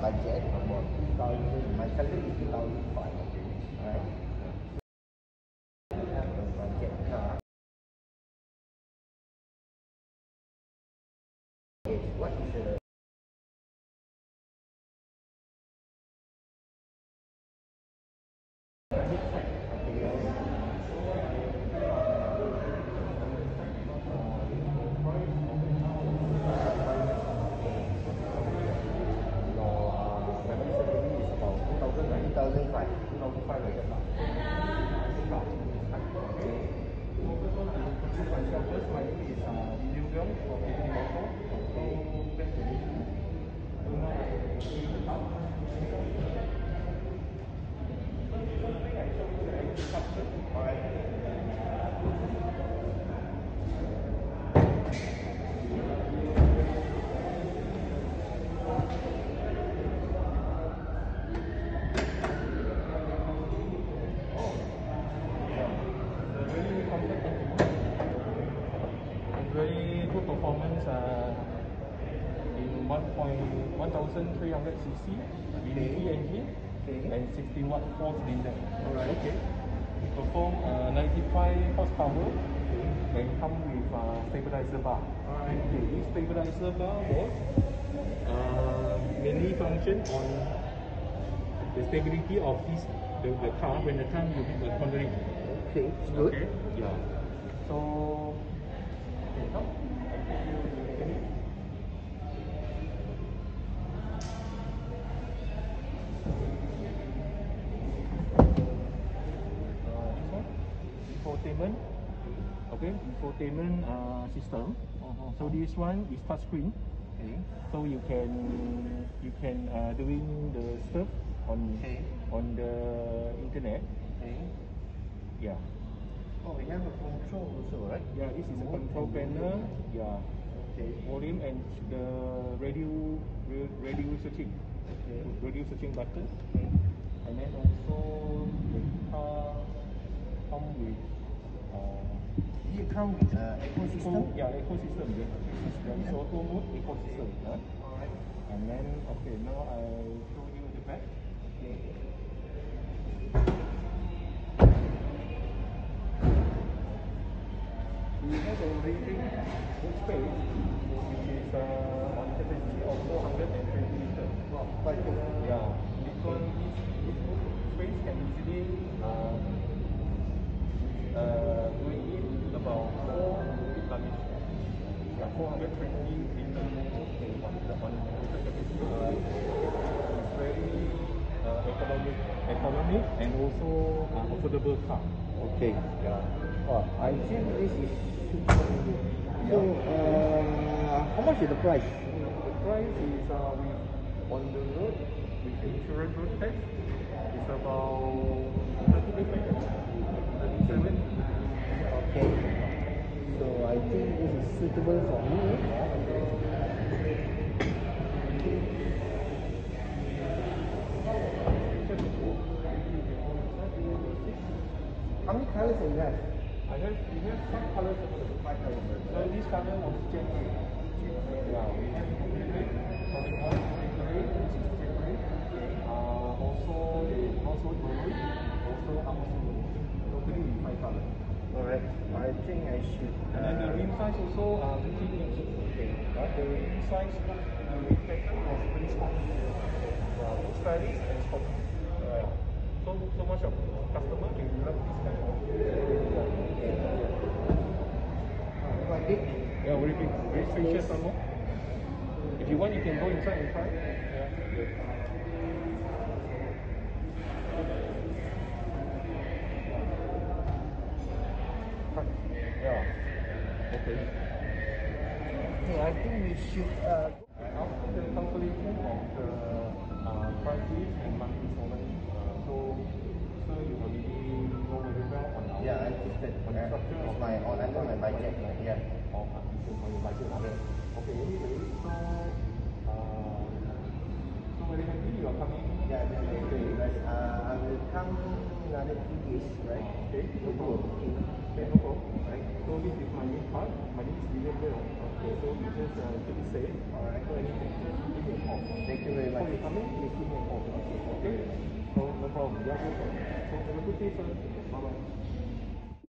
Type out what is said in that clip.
budget about 2000 my salary is 2005 okay right? What is the budget car. Yes, what is the Two thousand five. Very good performance uh, in 1.1300 cc VVT engine Okay. and 60 watt four cylinder. Alright. Okay. It perform uh, 95 horsepower and come with uh, stabilizer bar. Alright. Okay, this stabilizer bar was uh, mainly function on the stability of this the, the car when the time you hit the cornering. Okay, it's good. Okay. Yeah. So, okay infotainment uh, system uh -huh. so this one is touch screen okay. so you can you can uh, doing the stuff on okay. on the internet okay. yeah oh we have a control also right yeah this is a control oh, panel yeah okay. volume and the radio radio searching okay. radio searching button okay. and then also the car come with With uh, eco eco, system? yeah ecosystem. Yeah, ecosystem. So auto mode ecosystem. Huh? Alright. And then okay, now I show you the back. Okay. We have a rating boot space which is uh, on capacity of 420 liters. Wow, quite good. Yeah, this is this space can easily uh, uh, economic, economic and also uh, affordable car. Okay. Yeah. Wow, I think this is super good. So, uh, how much is the price? The price is uh, with on the road with insurance road tax suitable for me. How many colors do you? I have we have five colors available. Five colors. So this color was grey. Yeah, we have jet. Uh, also maroon, also Amazon maroon. Totally with five colors. Alright. I think I should. And then the uh, rim size also uh, 15 inch. Okay. But the rim size, the rim pattern was pretty small. Yeah, both stylish and sporty. Yeah. Uh, so so much of customer they love this kind of. Quite big. Yeah, very big, very spacious some more. If you want, you can go inside and try. Yeah. Yeah. Okay. Okay, I think we should. Uh, After the calculation of the uh, price list and monthly installment, uh, so so you already know very well on our yeah, I'm interested. on the Uh, structure of my on under my budget. Yeah. of application for your budget. Okay. Okay. Anyway, so uh, so very happy you are coming. Yeah, definitely. Okay. Okay. So. Okay. So. So. Thank you very much. you come call. Okay. no problem. Yeah, problem. So have a good day, sir. Bye-bye.